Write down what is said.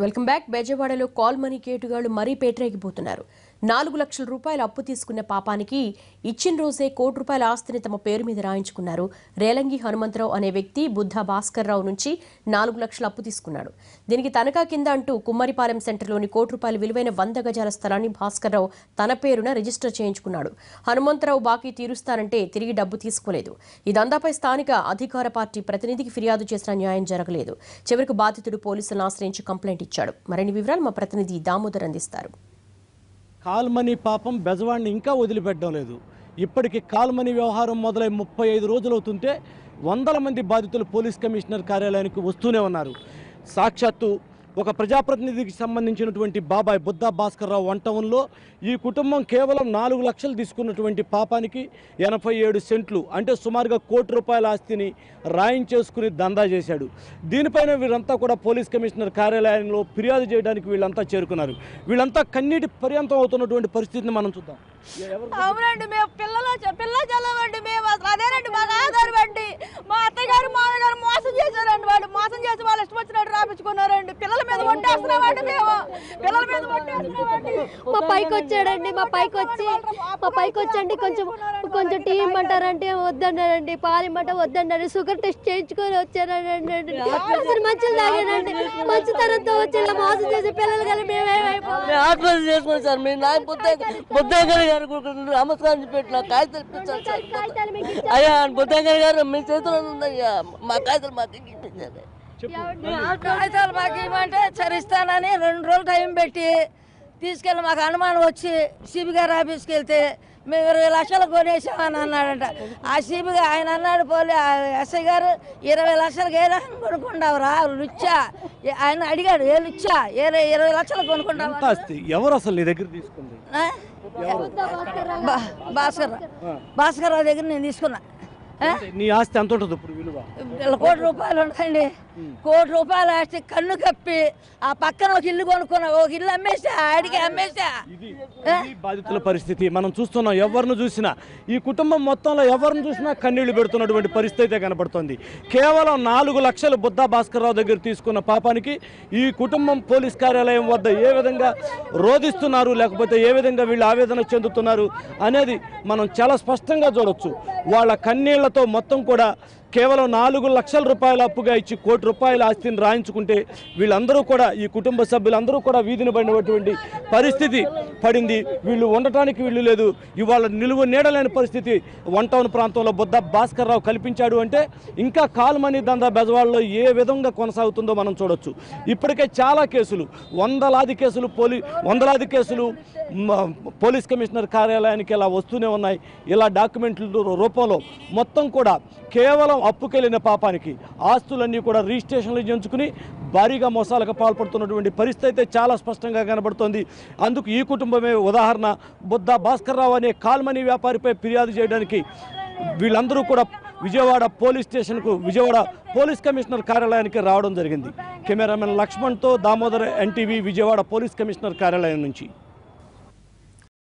Welcome back. బెజవాడలో call money కేటుగాళ్ళు మరీ పేటరేగిపోతున్నారు. నాలుగు లక్షల రూపాయలు అప్పు తీసుకున్న పాపానికి ఇచ్చిన రోజే కోటి రూపాయల ఆస్తిని తమ పేరు మీద రాయించుకున్నారు. రేలంగి హనుమంతరావు అనే వ్యక్తి బుద్ధ భాస్కర్రావు నుంచి నాలుగు లక్షల అప్పు తీసుకున్నాడు. దీనికి తనఖా కింద అంటూ కుమ్మరిపాలెం సెంటర్లోని కోటి రూపాయల విలువైన వంద గజాల స్థలాన్ని భాస్కర్ రావు తన పేరున రిజిస్టర్ చేయించుకున్నాడు. హనుమంతరావు బాకీ తీరుస్తానంటే తిరిగి డబ్బు తీసుకోలేదు. ఈ దందాపై స్థానిక అధికార పార్టీ ప్రతినిధికి ఫిర్యాదు చేసిన న్యాయం జరగలేదు. చివరికి బాధితుడు పోలీసులను ఆశ్రయించి కంప్లైంట్ ఇచ్చాడు. మరిన్ని వివరాలు మా ప్రతినిధి దామోదర్ అందిస్తారు. కాల్మనీ పాపం బెజవాడిని ఇంకా వదిలిపెట్టడం లేదు. ఇప్పటికి కాల్మనీ వ్యవహారం మొదలై ముప్పై ఐదు రోజులు అవుతుంటే వందల మంది బాధితులు పోలీస్ కమిషనర్ కార్యాలయానికి వస్తూనే ఉన్నారు. సాక్షాత్తు ఒక ప్రజాప్రతినిధికి సంబంధించినటువంటి బాబాయ్ బుద్ధా భాస్కర్ రావు వంటవంలో ఈ కుటుంబం కేవలం నాలుగు లక్షలు తీసుకున్నటువంటి పాపానికి ఎనభై ఏడు సెంట్లు అంటే సుమారుగా కోటి రూపాయల ఆస్తిని రాయించేసుకుని దందా చేశాడు. దీనిపైన వీరంతా కూడా పోలీస్ కమిషనర్ కార్యాలయంలో ఫిర్యాదు చేయడానికి వీళ్ళంతా చేరుకున్నారు. వీళ్ళంతా కన్నీటి పర్యంతం అవుతున్నటువంటి పరిస్థితిని మనం చూద్దాం. అవునండి మేము పిల్ల చల్లవండి మేము అసలు అదేనండి మాకు ఆధారం అండి మా అత్తగారు మామగారు మోసం చేశారండి వాడు మోసం చేసి వాళ్ళు ఇష్టం వచ్చినట్టు రాపించుకున్నారండి పిల్లల మీద కొట్టేస్తున్నామండి మేము. పిల్లల మీద కొట్టేస్తున్నామండి మా పైకి వచ్చాడండి మా పైకి వచ్చి మా పైకి వచ్చండి కొంచెం కొంచెం టీ ఇమ్మంటారంటే వద్దన్నారండి పాలు ఇమ్మంటే వద్దన్నారు షుగర్ టెస్ట్ చేయించుకొని వచ్చారండి అసలు మంచిది తాగానండి మంచితనంతో వచ్చి ఇలా మోసం చేసి పిల్లలు మేమేమైపోయాం. నేను ఆత్మహత్య చేసుకున్నాను సార్ మీ నాయన బుద్ధ బుద్ధంకర్ గారు నమస్కారం కాగితాలు ఇప్పించాను సార్. కాగితాలు ఇచ్చారు. అయ్యా బుద్ధంకర్ గారు మీ చేతిలో ఉందయ్యా మా కాగితాలు మాకు ఇప్పించారు. కాగితాలు మాకు ఇవ్వమంటే చరిస్తానని రెండు రోజులు టైం పెట్టి తీసుకెళ్ళి మాకు అనుమానం వచ్చి సిబి గారు ఆఫీస్కి వెళ్తే మేము ఇరవై లక్షలు కొనేసామని అన్నాడంట. ఆ సిబి ఆయన అన్నాడు పోలీ ఆ ఎస్ఐ గారు ఇరవై లక్షలకు ఏ రకం కొనుక్కుంటావు రా లుచ్చా? ఆయన అడిగాడు ఏ లుచ్చా? ఏ ఇరవై లక్షలు కొనుక్కుంటావు ఎవరు అసలు నీ దగ్గర తీసుకుంది? భాస్కర్ రావు. భాస్కర్ రావు దగ్గర నేను తీసుకున్నా? నీ ఆస్తి ఎంత ఉంటుంది ఇప్పుడు విలువ? కోటి రూపాయలు ఉంటాయండి. కోటి రూపాయలు ఆస్తి కన్ను కప్పి ఆ పక్కన ఒక ఇల్లు కొనుక్కున్నా ఒక ఇల్లు అమ్మేసా ఆడికి అమ్మేసా బాధితుల పరిస్థితి. మనం చూస్తున్నాం ఎవరిని చూసినా ఈ కుటుంబం మొత్తంలో ఎవరిని చూసినా కన్నీళ్ళు పెడుతున్నటువంటి పరిస్థితి కనబడుతోంది కేవలం నాలుగు లక్షలు బుద్ధా భాస్కర్రావు దగ్గర తీసుకున్న పాపానికి ఈ కుటుంబం పోలీస్ కార్యాలయం వద్ద ఏ విధంగా రోధిస్తున్నారు లేకపోతే ఏ విధంగా వీళ్ళు ఆవేదన చెందుతున్నారు అనేది మనం చాలా స్పష్టంగా చూడొచ్చు. వాళ్ళ కన్నీళ్ళతో మొత్తం కూడా కేవలం నాలుగు లక్షల రూపాయల అప్పుగా ఇచ్చి కోటి రూపాయల ఆస్తిని రాయించుకుంటే వీళ్ళందరూ కూడా ఈ కుటుంబ సభ్యులందరూ కూడా వీధిని పడినటువంటి పరిస్థితి పడింది. వీళ్ళు ఉండటానికి వీళ్ళు లేదు. ఇవాళ నిలువ నీడలేని పరిస్థితి. వన్ టౌన్ ప్రాంతంలో బుద్ధ భాస్కర్ రావు కల్పించాడు అంటే ఇంకా కాల్మని దందా బెజవాడలో ఏ విధంగా కొనసాగుతుందో మనం చూడొచ్చు. ఇప్పటికే చాలా కేసులు వందలాది కేసులు పోలీ వందలాది కేసులు పోలీస్ కమిషనర్ కార్యాలయానికి ఇలా వస్తూనే ఉన్నాయి. ఇలా డాక్యుమెంట్ల రూపంలో మొత్తం కూడా కేవలం అప్పుకెళ్ళిన పాపానికి ఆస్తులన్నీ కూడా రిజిస్ట్రేషన్లు ఎంచుకుని భారీగా మోసాలకు పాల్పడుతున్నటువంటి పరిస్థితి అయితే చాలా స్పష్టంగా కనబడుతోంది. అందుకు ఈ కుటుంబమే ఉదాహరణ. బుద్ధ భాస్కర్ రావు అనే కాల్మనీ వ్యాపారిపై ఫిర్యాదు చేయడానికి వీళ్ళందరూ కూడా విజయవాడ పోలీస్ స్టేషన్కు విజయవాడ పోలీస్ కమిషనర్ కార్యాలయానికి రావడం జరిగింది. Cameraman లక్ష్మణ్తో Damodar NTV Vijayawada police commissioner కార్యాలయం నుంచి.